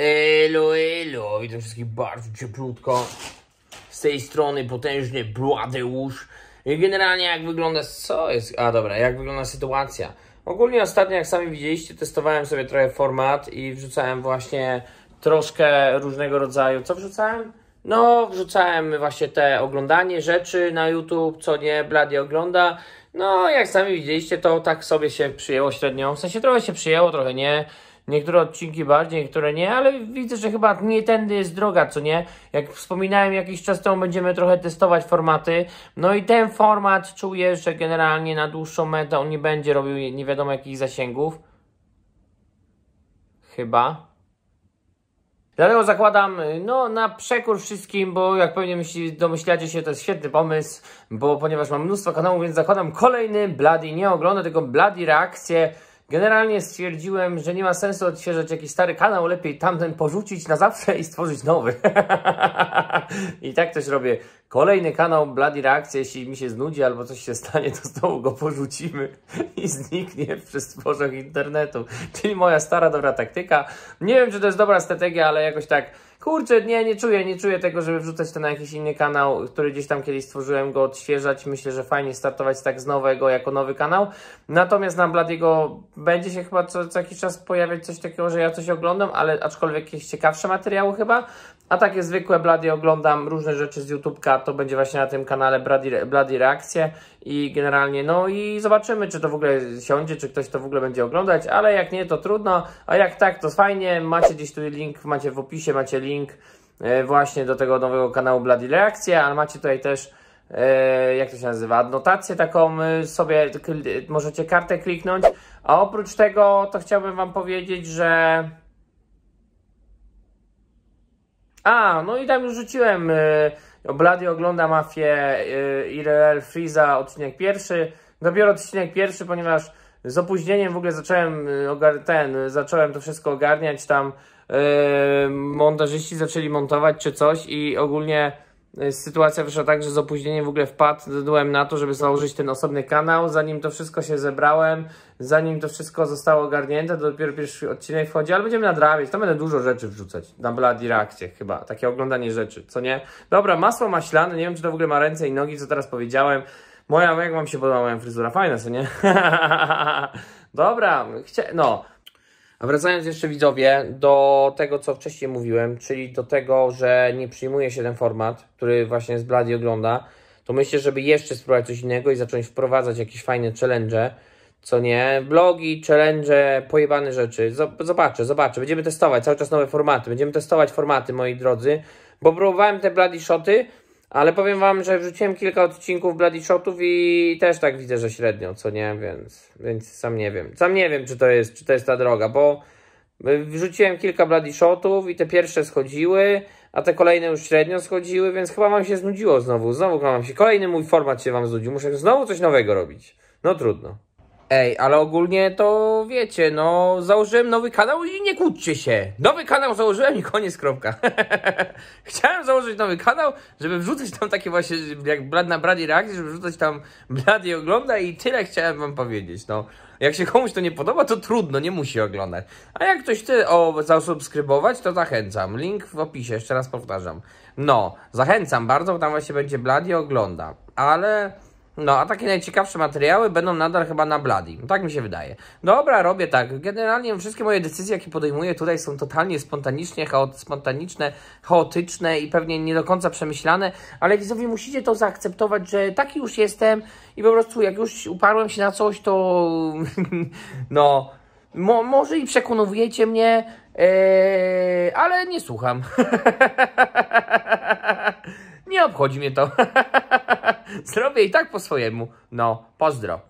Elo, elo, witam wszystkich bardzo cieplutko. Z tej strony potężny Bladeusz. I generalnie jak wygląda, co jest, a dobra, jak wygląda sytuacja. Ogólnie ostatnio, jak sami widzieliście, testowałem sobie trochę format i wrzucałem właśnie troszkę różnego rodzaju, co wrzucałem? No, wrzucałem właśnie te oglądanie rzeczy na YouTube, co nie Blady ogląda. No, jak sami widzieliście, to tak sobie się przyjęło średnio. W sensie trochę się przyjęło, trochę nie. Niektóre odcinki bardziej, niektóre nie, ale widzę, że chyba nie tędy jest droga, co nie? Jak wspominałem jakiś czas temu, będziemy trochę testować formaty. No i ten format czuję, że generalnie na dłuższą metę on nie będzie robił nie wiadomo jakich zasięgów. Chyba. Dlatego zakładam, no na przekór wszystkim, bo jak pewnie myśli, domyślacie się, to jest świetny pomysł, bo ponieważ mam mnóstwo kanałów, więc zakładam kolejny Bloody, nie oglądam tylko Bloody reakcje. Generalnie stwierdziłem, że nie ma sensu odświeżać jakiś stary kanał, lepiej tamten porzucić na zawsze i stworzyć nowy. I tak też robię. Kolejny kanał Bloody Reakcje, jeśli mi się znudzi albo coś się stanie, to znowu go porzucimy i zniknie przez stworzach internetu. Czyli moja stara dobra taktyka. Nie wiem, czy to jest dobra strategia, ale jakoś tak kurczę, nie, nie czuję, nie czuję tego, żeby wrzucać to na jakiś inny kanał, który gdzieś tam kiedyś stworzyłem, go odświeżać. Myślę, że fajnie startować tak z nowego, jako nowy kanał. Natomiast na Bladiego będzie się chyba co, co jakiś czas pojawiać coś takiego, że ja coś oglądam, ale aczkolwiek jakieś ciekawsze materiały chyba. A takie zwykłe Blady oglądam różne rzeczy z YouTube'ka, to będzie właśnie na tym kanale Blady, Blady Reakcje. I generalnie, no i zobaczymy, czy to w ogóle siądzie, czy ktoś to w ogóle będzie oglądać, ale jak nie, to trudno, a jak tak, to fajnie, macie gdzieś tu link, macie w opisie, macie link e, właśnie do tego nowego kanału Blady Reakcje, ale macie tutaj też e, jak to się nazywa, adnotację taką e, sobie, możecie kartę kliknąć, a oprócz tego to chciałbym Wam powiedzieć, że a, no i tam już rzuciłem. Yy, Blady ogląda mafię yy, Irel Freeza, odcinek pierwszy. Dopiero odcinek pierwszy, ponieważ z opóźnieniem w ogóle zacząłem yy, ten, zacząłem to wszystko ogarniać tam. Montażyści zaczęli montować czy coś i ogólnie Y, sytuacja wyszła tak, że z opóźnieniem w ogóle wpadłem na to, żeby założyć ten osobny kanał. Zanim to wszystko się zebrałem, zanim to wszystko zostało ogarnięte, to dopiero pierwszy odcinek wchodzi, ale będziemy nadrabiać. Tam będę dużo rzeczy wrzucać. Na Bloody reakcje chyba. Takie oglądanie rzeczy, co nie? Dobra, masło maślane. Nie wiem, czy to w ogóle ma ręce i nogi, co teraz powiedziałem. Moja, jak wam się podoba moja fryzura? Fajna, co nie? Dobra, chcia... no. A wracając jeszcze widzowie do tego, co wcześniej mówiłem, czyli do tego, że nie przyjmuje się ten format, który właśnie z Blady ogląda, to myślę, żeby jeszcze spróbować coś innego i zacząć wprowadzać jakieś fajne challenge, co nie, blogi, challenge, pojebane rzeczy. Zobaczę, zobaczę, będziemy testować cały czas nowe formaty, będziemy testować formaty, moi drodzy, bo próbowałem te Bloody Shoty, ale powiem wam, że wrzuciłem kilka odcinków Bloody Shotów i też tak widzę, że średnio, co nie, więc, więc sam nie wiem. Sam nie wiem, czy to jest, czy to jest ta droga, bo wrzuciłem kilka Bloody Shotów i te pierwsze schodziły, a te kolejne już średnio schodziły, więc chyba wam się znudziło znowu. Znowu wam się, kolejny mój format się wam znudził. Muszę znowu coś nowego robić. No trudno. Ej, ale ogólnie to wiecie, no założyłem nowy kanał i nie kłóćcie się. Nowy kanał założyłem i koniec, kropka. Chciałem założyć nowy kanał, żeby wrzucać tam takie właśnie, jak na Brady reakcje, żeby wrzucać tam Brady ogląda i tyle chciałem wam powiedzieć, no. Jak się komuś to nie podoba, to trudno, nie musi oglądać. A jak ktoś chce o, zasubskrybować, to zachęcam. Link w opisie, jeszcze raz powtarzam. No, zachęcam bardzo, bo tam właśnie będzie Blady ogląda. Ale... No, a takie najciekawsze materiały będą nadal chyba na Bloody. No, tak mi się wydaje. Dobra, robię tak. Generalnie wszystkie moje decyzje, jakie podejmuję tutaj są totalnie spontanicznie, chaot spontaniczne, chaotyczne i pewnie nie do końca przemyślane, ale widzowie musicie to zaakceptować, że taki już jestem i po prostu jak już uparłem się na coś, to no, mo może i przekonujecie mnie, yy, ale nie słucham. nie obchodzi mnie to. Zrobię i tak po swojemu. No, pozdro.